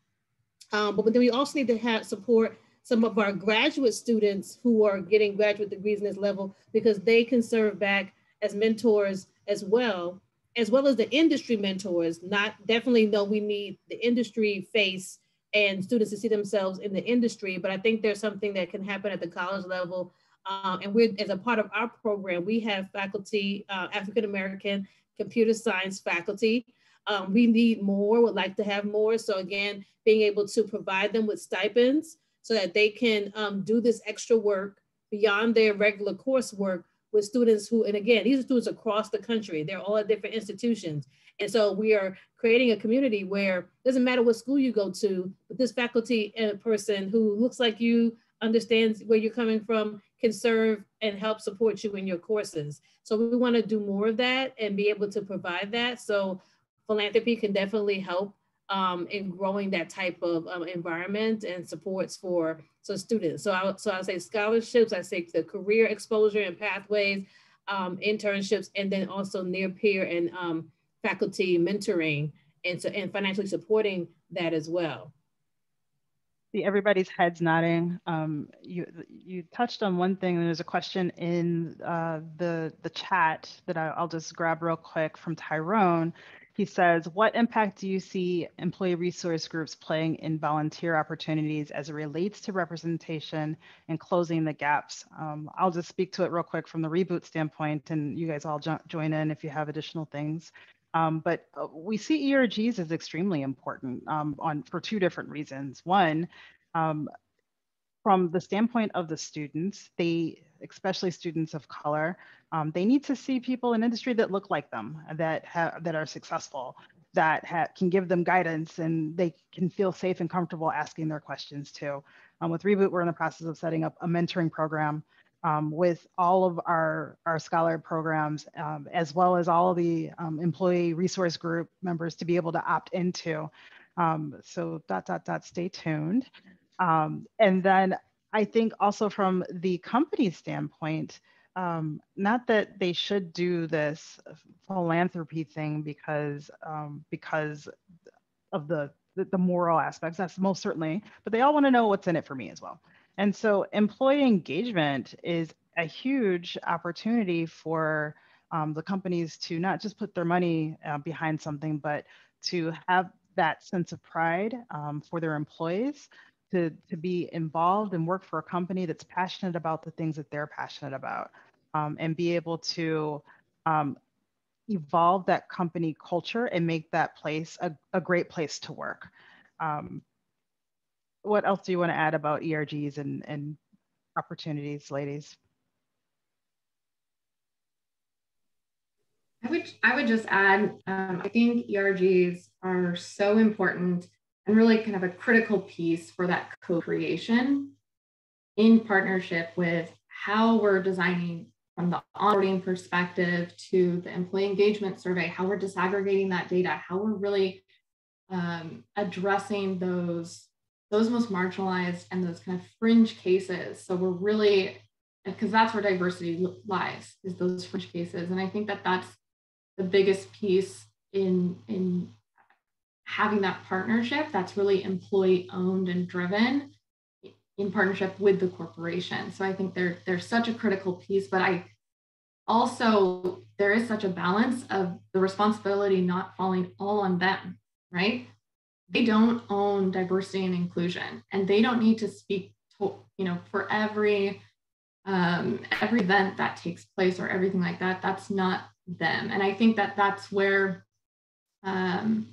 um, but then we also need to have support some of our graduate students who are getting graduate degrees in this level because they can serve back as mentors as well, as well as the industry mentors. Not definitely know we need the industry face and students to see themselves in the industry, but I think there's something that can happen at the college level. Uh, and we're, as a part of our program, we have faculty, uh, African American computer science faculty um, we need more, would like to have more. So again, being able to provide them with stipends so that they can um, do this extra work beyond their regular coursework with students who, and again, these are students across the country. They're all at different institutions. And so we are creating a community where it doesn't matter what school you go to, but this faculty person who looks like you, understands where you're coming from, can serve and help support you in your courses. So we want to do more of that and be able to provide that. So philanthropy can definitely help um, in growing that type of um, environment and supports for so students. So I so I say scholarships, I say the career exposure and pathways, um, internships, and then also near peer and um, faculty mentoring and so and financially supporting that as well.
See everybody's heads nodding. Um, you you touched on one thing. And there's a question in uh, the the chat that I, will just grab real quick from Tyrone. He says, what impact do you see employee resource groups playing in volunteer opportunities as it relates to representation and closing the gaps? Um, I'll just speak to it real quick from the reboot standpoint, and you guys all jo join in if you have additional things. Um, but uh, we see ERGs as extremely important um, on for two different reasons. One, um, from the standpoint of the students, they, especially students of color, um, they need to see people in industry that look like them, that that are successful, that can give them guidance, and they can feel safe and comfortable asking their questions too. Um, with Reboot, we're in the process of setting up a mentoring program um, with all of our, our scholar programs, um, as well as all the um, employee resource group members to be able to opt into. Um, so dot, dot, dot, stay tuned. Um, and then I think also from the company standpoint, um, not that they should do this philanthropy thing because um, because of the the, moral aspects. That's most certainly, but they all want to know what's in it for me as well. And so employee engagement is a huge opportunity for um, the companies to not just put their money uh, behind something, but to have that sense of pride um, for their employees to, to be involved and work for a company that's passionate about the things that they're passionate about um, and be able to um, evolve that company culture and make that place a, a great place to work. Um, what else do you want to add about ERGs and, and opportunities, ladies?
I would I would just add, um, I think ERGs are so important and really kind of a critical piece for that co-creation in partnership with how we're designing from the onboarding perspective to the employee engagement survey, how we're disaggregating that data, how we're really um, addressing those those most marginalized and those kind of fringe cases. So we're really because that's where diversity lies is those fringe cases, and I think that that's the biggest piece in in having that partnership that's really employee owned and driven in partnership with the corporation. So I think they're they're such a critical piece, but I also there is such a balance of the responsibility not falling all on them, right? They don't own diversity and inclusion, and they don't need to speak to, you know, for every um, every event that takes place or everything like that. That's not them. And I think that that's where, um,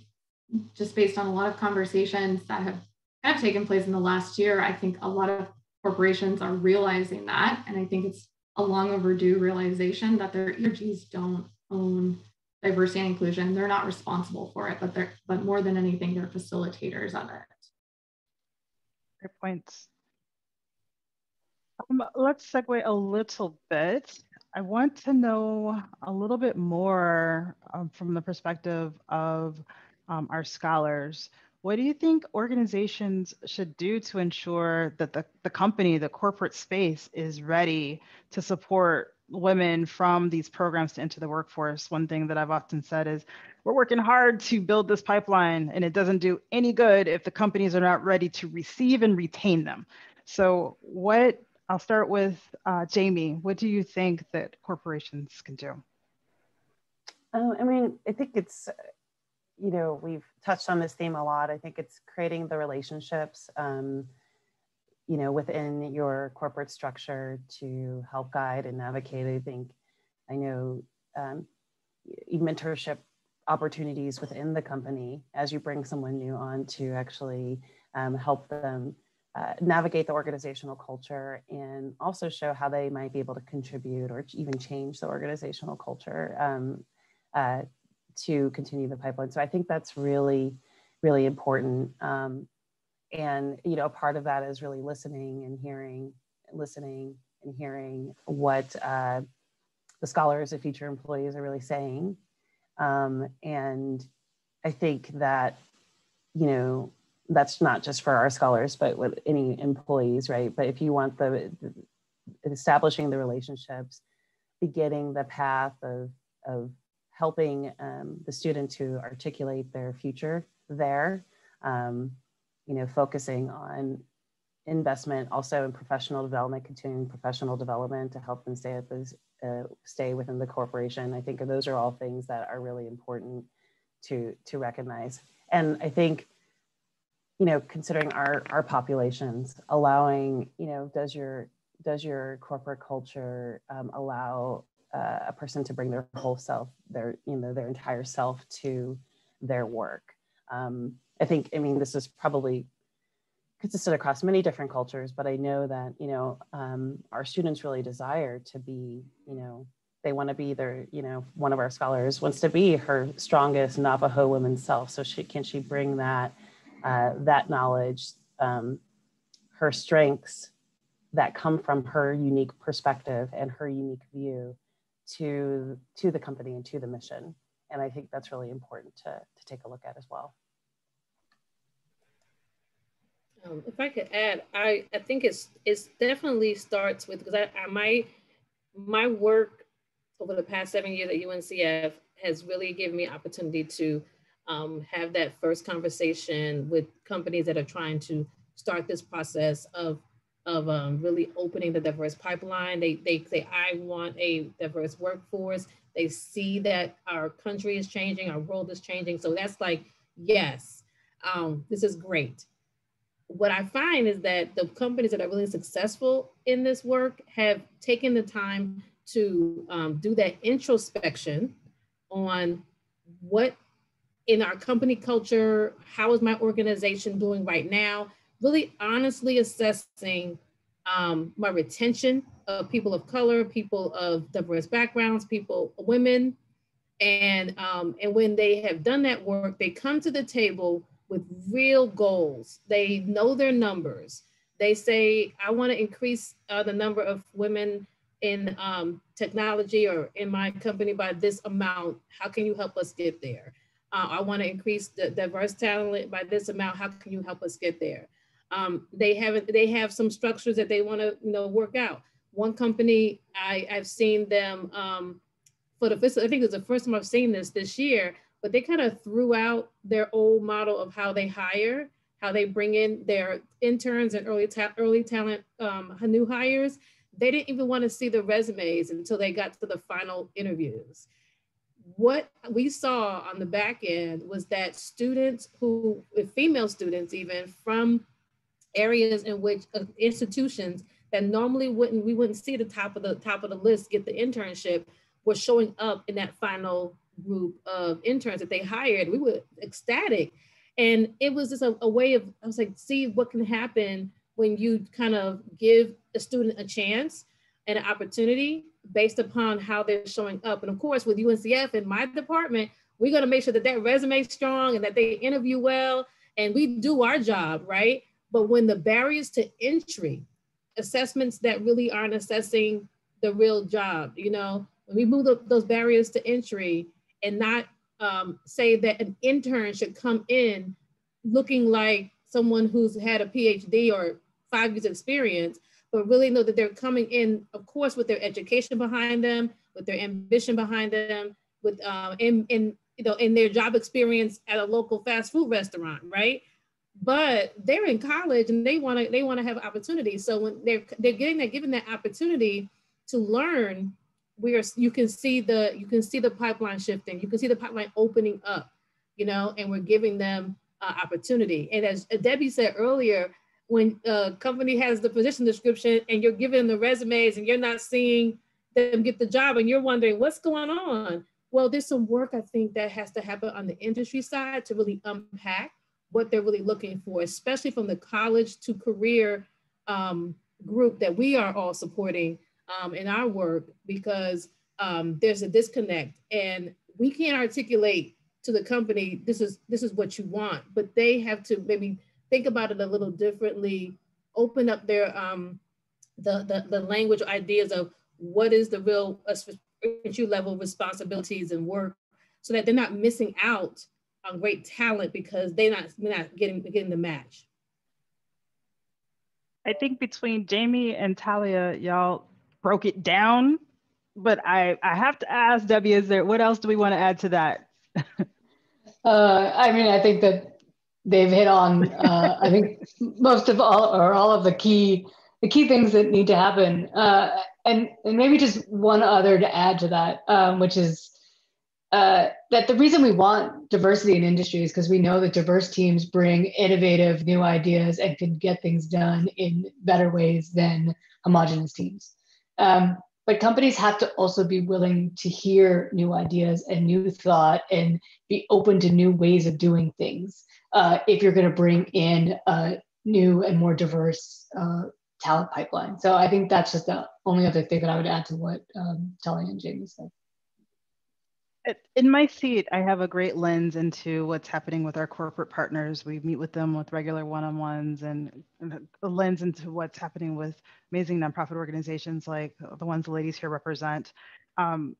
just based on a lot of conversations that have kind of taken place in the last year, I think a lot of corporations are realizing that. And I think it's a long overdue realization that their ERGs don't own diversity and inclusion. They're not responsible for it, but they're but more than anything, they're facilitators of it.
Great points. Um, let's segue a little bit I want to know a little bit more um, from the perspective of um, our scholars. What do you think organizations should do to ensure that the, the company, the corporate space is ready to support women from these programs to enter the workforce? One thing that I've often said is we're working hard to build this pipeline and it doesn't do any good if the companies are not ready to receive and retain them. So what I'll start with uh, Jamie. What do you think that corporations can do?
Oh, I mean, I think it's, you know, we've touched on this theme a lot. I think it's creating the relationships, um, you know, within your corporate structure to help guide and navigate. I think, I know, um, mentorship opportunities within the company as you bring someone new on to actually um, help them uh, navigate the organizational culture and also show how they might be able to contribute or even change the organizational culture um, uh, to continue the pipeline. So I think that's really, really important. Um, and you know, part of that is really listening and hearing, listening and hearing what uh, the scholars and future employees are really saying. Um, and I think that you know that's not just for our scholars, but with any employees, right? But if you want the, the establishing the relationships, beginning the path of, of helping um, the student to articulate their future there, um, you know, focusing on investment also in professional development, continuing professional development to help them stay at this, uh, stay within the corporation. I think those are all things that are really important to, to recognize. And I think you know, considering our our populations, allowing, you know, does your does your corporate culture um, allow uh, a person to bring their whole self, their you know, their entire self to their work? Um, I think, I mean, this is probably consistent across many different cultures, but I know that you know um, our students really desire to be, you know, they want to be their, you know, one of our scholars wants to be her strongest Navajo woman self. So she can she bring that uh, that knowledge, um, her strengths that come from her unique perspective and her unique view to, to the company and to the mission. And I think that's really important to, to take a look at as well.
Um, if I could add, I, I think it's it's definitely starts with because I, I my my work over the past seven years at UNCF has really given me opportunity to um, have that first conversation with companies that are trying to start this process of of um, really opening the diverse pipeline. They, they say, I want a diverse workforce. They see that our country is changing, our world is changing. So that's like, yes, um, this is great. What I find is that the companies that are really successful in this work have taken the time to um, do that introspection on what in our company culture, how is my organization doing right now? Really honestly assessing um, my retention of people of color, people of diverse backgrounds, people, women. And, um, and when they have done that work, they come to the table with real goals. They know their numbers. They say, I want to increase uh, the number of women in um, technology or in my company by this amount. How can you help us get there? Uh, I want to increase the diverse talent by this amount. How can you help us get there? Um, they haven't. They have some structures that they want to you know work out. One company I, I've seen them um, for the first. I think it's the first time I've seen this this year. But they kind of threw out their old model of how they hire, how they bring in their interns and early ta- early talent um, new hires. They didn't even want to see the resumes until they got to the final interviews what we saw on the back end was that students who, female students even from areas in which uh, institutions that normally wouldn't, we wouldn't see the top of the top of the list get the internship were showing up in that final group of interns that they hired. We were ecstatic. And it was just a, a way of, I was like, see what can happen when you kind of give a student a chance and an opportunity based upon how they're showing up. And of course, with UNCF in my department, we're going to make sure that that resume is strong and that they interview well and we do our job, right? But when the barriers to entry, assessments that really aren't assessing the real job, you know, when we move the, those barriers to entry and not um, say that an intern should come in looking like someone who's had a PhD or five years experience, but really know that they're coming in, of course, with their education behind them, with their ambition behind them, with um, in, in you know in their job experience at a local fast food restaurant, right? But they're in college and they want to they want to have opportunities. So when they're they're getting that given that opportunity to learn, we are you can see the you can see the pipeline shifting. You can see the pipeline opening up, you know, and we're giving them uh, opportunity. And as Debbie said earlier, when a company has the position description and you're giving the resumes and you're not seeing them get the job and you're wondering what's going on well there's some work i think that has to happen on the industry side to really unpack what they're really looking for especially from the college to career um, group that we are all supporting um, in our work because um, there's a disconnect and we can't articulate to the company this is this is what you want but they have to maybe think about it a little differently, open up their um, the, the, the language ideas of what is the real uh, entry level responsibilities and work so that they're not missing out on great talent because they're not, they're not getting, getting the match.
I think between Jamie and Taliah, y'all broke it down, but I, I have to ask Debbie, is there, what else do we want to add to that?
uh, I mean, I think that they've hit on uh, I think most of all or all of the key the key things that need to happen. Uh, and and maybe just one other to add to that, um, which is uh, that the reason we want diversity in industry is because we know that diverse teams bring innovative new ideas and can get things done in better ways than homogenous teams. Um, but companies have to also be willing to hear new ideas and new thought and be open to new ways of doing things uh, if you're going to bring in a new and more diverse uh, talent pipeline. So I think that's just the only other thing that I would add to what um, and Jamie said.
In my seat, I have a great lens into what's happening with our corporate partners. We meet with them with regular one-on-ones and a lens into what's happening with amazing nonprofit organizations like the ones the ladies here represent. Um,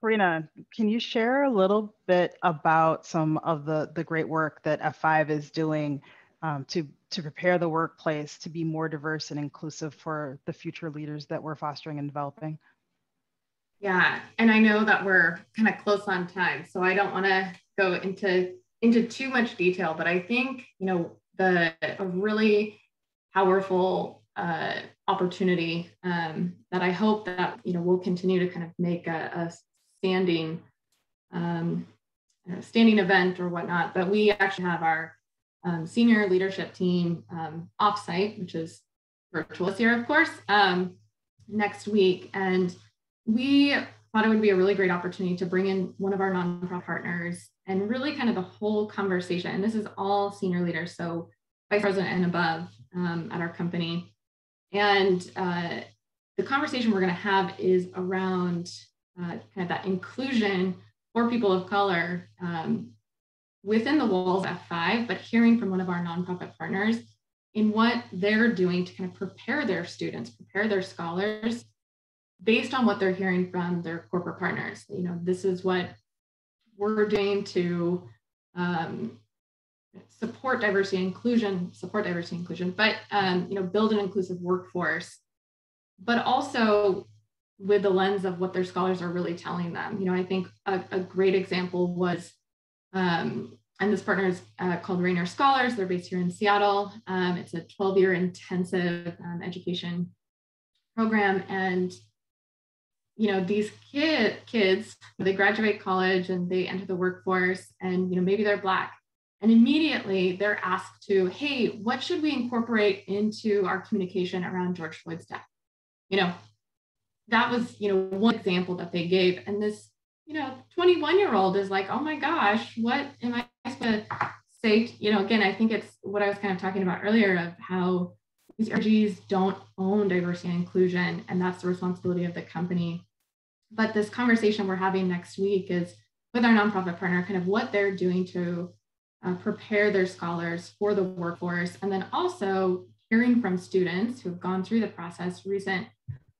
Carina, can you share a little bit about some of the, the great work that F5 is doing um, to, to prepare the workplace to be more diverse and inclusive for the future leaders that we're fostering and developing?
Yeah, and I know that we're kind of close on time, so I don't want to go into into too much detail, but I think you know the a really powerful uh, opportunity um, that I hope that you know will continue to kind of make a, a standing um, standing event or whatnot. But we actually have our um, senior leadership team um, offsite, which is virtual this year, of course, um, next week, and we thought it would be a really great opportunity to bring in one of our nonprofit partners and really kind of the whole conversation. And this is all senior leaders, so vice president and above um, at our company. And uh, the conversation we're going to have is around uh, kind of that inclusion for people of color um, within the walls of F5, but hearing from one of our nonprofit partners in what they're doing to kind of prepare their students, prepare their scholars based on what they're hearing from their corporate partners. You know, this is what we're doing to um, support diversity inclusion, support diversity inclusion, but um, you know, build an inclusive workforce, but also with the lens of what their scholars are really telling them. You know, I think a, a great example was, um, and this partner is uh, called Rainier Scholars. They're based here in Seattle. Um, it's a 12-year intensive um, education program, and you know these kid kids they graduate college and they enter the workforce and you know maybe they're black. And immediately they're asked to hey what should we incorporate into our communication around george floyd's death? You know that was you know one example that they gave. And this you know 21 year old is like oh my gosh what am i supposed to say you know again i think it's what i was kind of talking about earlier of how these RGs don't own diversity and inclusion and that's the responsibility of the company but this conversation we're having next week is with our nonprofit partner, kind of what they're doing to uh, prepare their scholars for the workforce, and then also hearing from students who have gone through the process, recent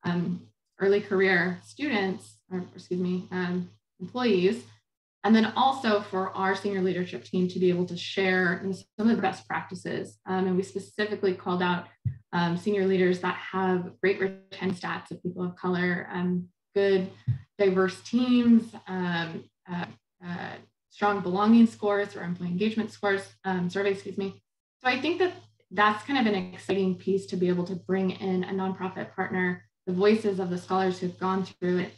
um, early career students, or excuse me, um, employees, and then also for our senior leadership team to be able to share some of the best practices. Um, and we specifically called out um, senior leaders that have great retention stats of people of color, um, good diverse teams, um, uh, uh, strong belonging scores or employee engagement scores, um, survey, excuse me. So I think that that's kind of an exciting piece to be able to bring in a nonprofit partner, the voices of the scholars who've gone through it,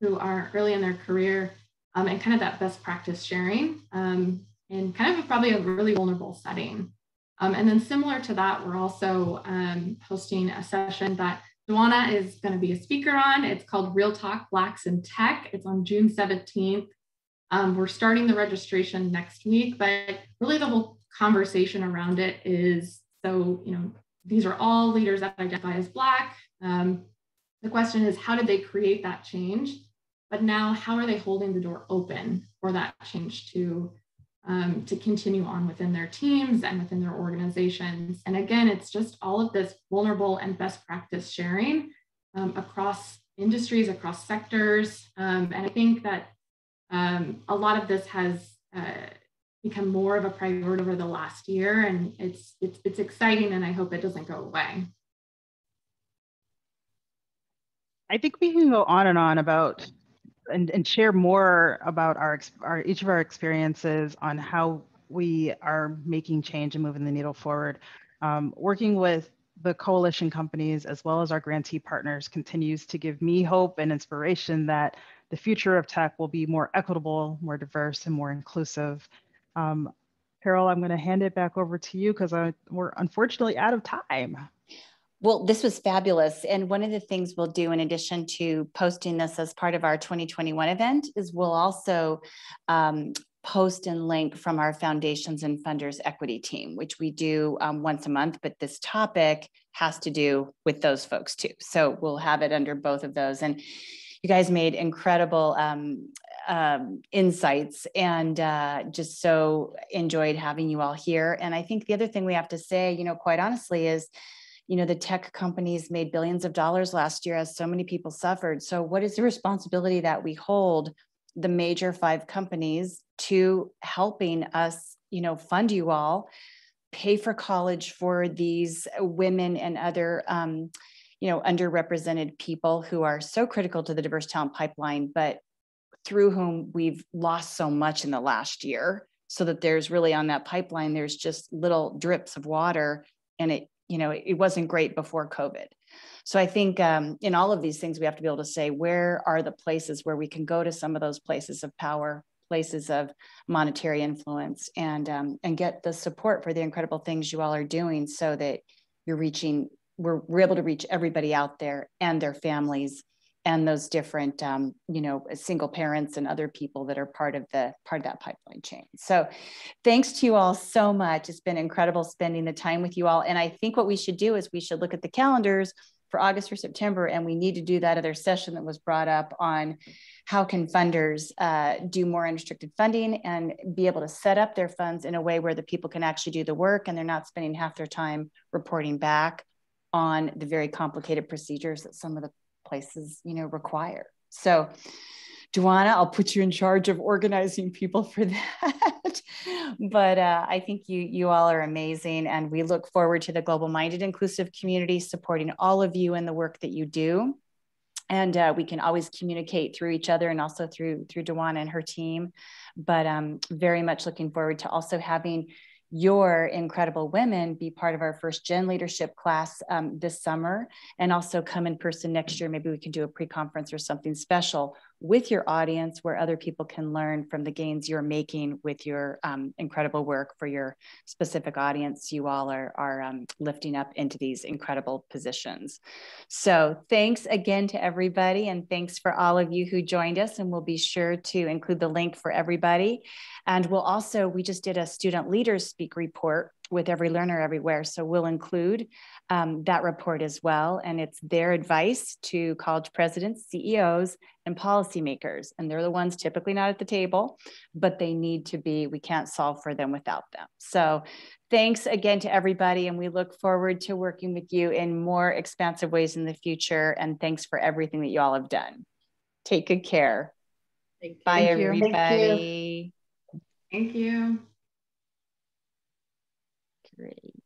who are early in their career, um, and kind of that best practice sharing um, in kind of a, probably a really vulnerable setting. Um, and then similar to that, we're also um, hosting a session that Dwana is going to be a speaker on. It's called Real Talk Blacks in Tech. It's on June 17th. Um, we're starting the registration next week, but really the whole conversation around it is so, you know, these are all leaders that identify as Black. Um, the question is, how did they create that change? But now, how are they holding the door open for that change to um, to continue on within their teams and within their organizations. And again, it's just all of this vulnerable and best practice sharing um, across industries, across sectors. Um, and I think that um, a lot of this has uh, become more of a priority over the last year, and it's, it's, it's exciting, and I hope it doesn't go away.
I think we can go on and on about and, and share more about our, our each of our experiences on how we are making change and moving the needle forward. Um, working with the coalition companies as well as our grantee partners continues to give me hope and inspiration that the future of tech will be more equitable, more diverse, and more inclusive. Um, Carol, I'm going to hand it back over to you because we're unfortunately out of time.
Well, this was fabulous. And one of the things we'll do in addition to posting this as part of our 2021 event is we'll also um, post and link from our foundations and funders equity team, which we do um, once a month, but this topic has to do with those folks too. So we'll have it under both of those. And you guys made incredible um, um, insights and uh, just so enjoyed having you all here. And I think the other thing we have to say, you know, quite honestly, is you know the tech companies made billions of dollars last year as so many people suffered. So what is the responsibility that we hold the major five companies to helping us you know fund you all pay for college for these women and other um, you know underrepresented people who are so critical to the diverse talent pipeline but through whom we've lost so much in the last year so that there's really on that pipeline there's just little drips of water and it you know it wasn't great before covid. So i think um, in all of these things we have to be able to say where are the places where we can go to some of those places of power places of monetary influence and um, and get the support for the incredible things you all are doing so that you're reaching we're, we're able to reach everybody out there and their families and those different um, you know single parents and other people that are part of the part of that pipeline chain. So thanks to you all so much. It's been incredible spending the time with you all. And i think what we should do is we should look at the calendars for august or september and we need to do that other session that was brought up on how can funders uh, do more unrestricted funding and be able to set up their funds in a way where the people can actually do the work and they're not spending half their time reporting back on the very complicated procedures that some of the places, you know, require. So, Dwana, I'll put you in charge of organizing people for that. but uh, I think you you all are amazing, and we look forward to the GlobalMindED inclusive community supporting all of you in the work that you do. And uh, we can always communicate through each other and also through through Dwana and her team. But um, very much looking forward to also having your incredible women be part of our first gen leadership class um, this summer and also come in person next year. Maybe we can do a pre-conference or something special with your audience where other people can learn from the gains you're making with your um, incredible work for your specific audience you all are, are um, lifting up into these incredible positions. So thanks again to everybody and thanks for all of you who joined us and we'll be sure to include the link for everybody. And we'll also, we just did a student leaders speak report with every learner everywhere. So we'll include um, that report as well. And it's their advice to college presidents, CEOs, and policymakers. And they're the ones typically not at the table, but they need to be, we can't solve for them without them. So thanks again to everybody. And we look forward to working with you in more expansive ways in the future. And thanks for everything that you all have done. Take good care. Bye,
Thank
everybody.
Thank you.
Great.